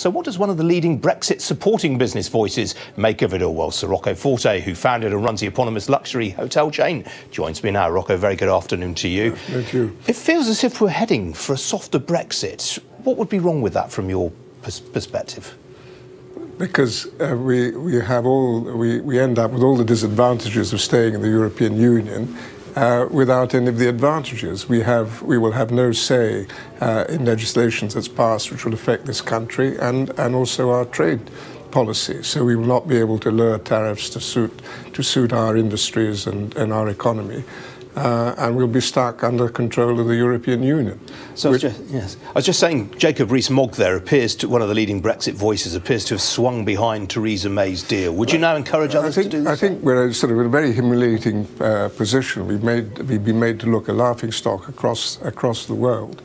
So, what does one of the leading Brexit supporting business voices make of it all? Well, Sir Rocco Forte, who founded and runs the eponymous luxury hotel chain, joins me now. Rocco, very good afternoon to you. Thank you. It feels as if we're heading for a softer Brexit. What would be wrong with that from your pers- perspective? Because uh, we, we have all, we, we end up with all the disadvantages of staying in the European Union uh, without any of the advantages. We, have, we will have no say uh, in legislations that's passed which will affect this country and, and also our trade policy. So we will not be able to lower tariffs to suit, to suit our industries and, and our economy uh, and we'll be stuck under control of the European Union. So I was, just, yes. I was just saying, Jacob Rees-Mogg there appears to one of the leading Brexit voices appears to have swung behind Theresa May's deal. Would you now encourage others think, to do this? I think we're sort of in a very humiliating uh, position. We've made we've been made to look a laughing stock across across the world.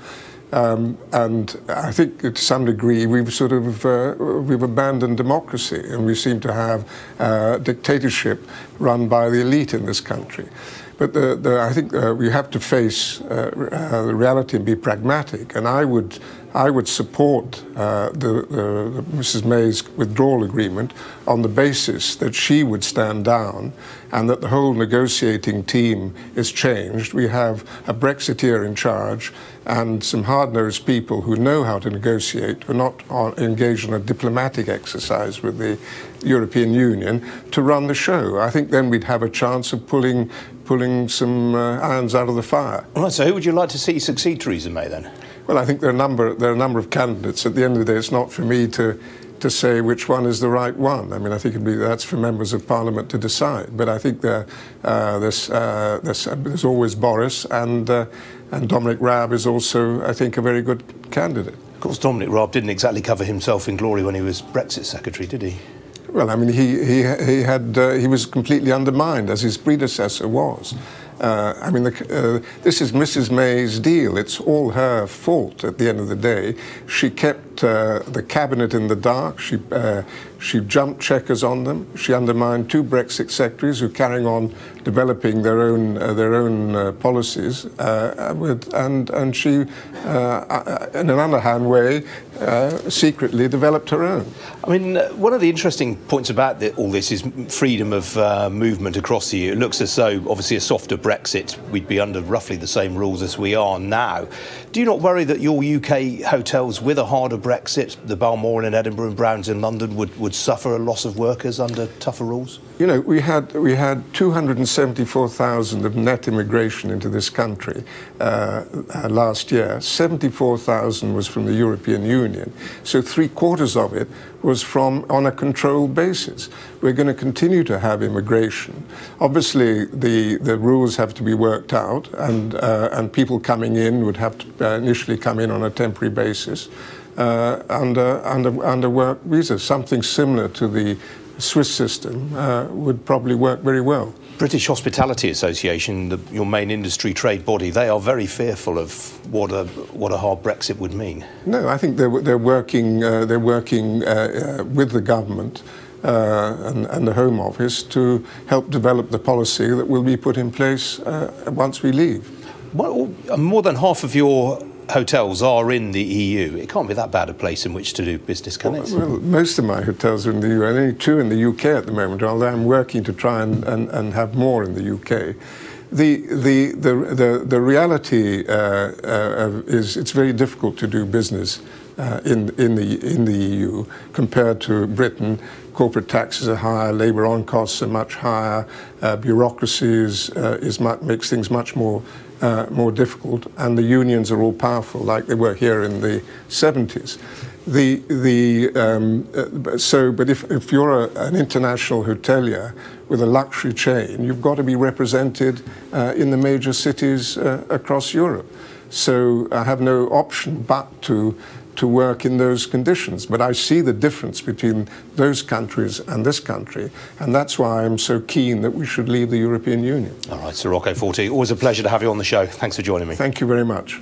Um, and I think to some degree we've sort of uh, we've abandoned democracy and we seem to have uh, dictatorship run by the elite in this country. But the, the, I think uh, we have to face uh, uh, the reality and be pragmatic. And I would, I would support uh, the, the, Mrs. May's withdrawal agreement on the basis that she would stand down and that the whole negotiating team is changed. We have a Brexiteer in charge and some hard-nosed people who know how to negotiate, who are not engaged in a diplomatic exercise with the European Union, to run the show. I think then we'd have a chance of pulling pulling some uh, irons out of the fire. All right, so who would you like to see succeed Theresa May then? Well, I think there are a number, there are a number of candidates. At the end of the day, it's not for me to, to say which one is the right one. I mean, I think be, that's for members of parliament to decide. But I think there, uh, there's, uh, there's, uh, there's, always Boris, and, uh, and Dominic Raab is also, I think, a very good candidate. Of course, Dominic Raab didn't exactly cover himself in glory when he was Brexit secretary, did he? Well, I mean, he, he, he, had, uh, he was completely undermined, as his predecessor was. Uh, I mean, the, uh, this is Mrs. May's deal. It's all her fault at the end of the day. She kept uh, the cabinet in the dark. She, uh, she jumped Chequers on them. She undermined two Brexit secretaries who are carrying on developing their own, uh, their own uh, policies. with, and, and she, in an underhand way, secretly developed her own. I mean, one of the interesting points about the, all this is freedom of movement across the EU. It looks as though, obviously, a softer Brexit, we'd be under roughly the same rules as we are now. Do you not worry that your UK hotels, with a harder Brexit, the Balmoral in Edinburgh and Browns in London, would, would suffer a loss of workers under tougher rules? You know, we had, we had 274,000 of net immigration into this country uh, uh, last year. 74,000 was from the European Union. So three quarters of it was from on a controlled basis. We're going to continue to have immigration. Obviously, the, the rules have to be worked out, and, uh, and people coming in would have to uh, initially come in on a temporary basis uh, under, under, under work visas, something similar to the Swiss system uh, would probably work very well. British Hospitality Association, the, your main industry trade body, they are very fearful of what a what a hard Brexit would mean. No, I think they're they're working uh, they're working uh, uh, with the government. Uh, and, and, the Home Office to help develop the policy that will be put in place uh, once we leave. Well, more than half of your hotels are in the EU, it can't be that bad a place in which to do business, can it? Well, most of my hotels are in the EU, and only two in the UK at the moment, although I'm working to try and, and, and have more in the UK. The, the, the, the, the reality uh, uh, is it's very difficult to do business uh, in, in, the, in the EU compared to Britain. Corporate taxes are higher, labour on costs are much higher, uh, bureaucracy is, uh, is much, makes things much more, uh, more difficult, and the unions are all powerful like they were here in the 70s. The, the, um, uh, so, but if, if you're a, an international hotelier with a luxury chain, you've got to be represented uh, in the major cities across Europe. So I have no option but to to work in those conditions. But I see the difference between those countries and this country, and that's why I'm so keen that we should leave the European Union. All right, Sir Rocco Forte, always a pleasure to have you on the show. Thanks for joining me. Thank you very much.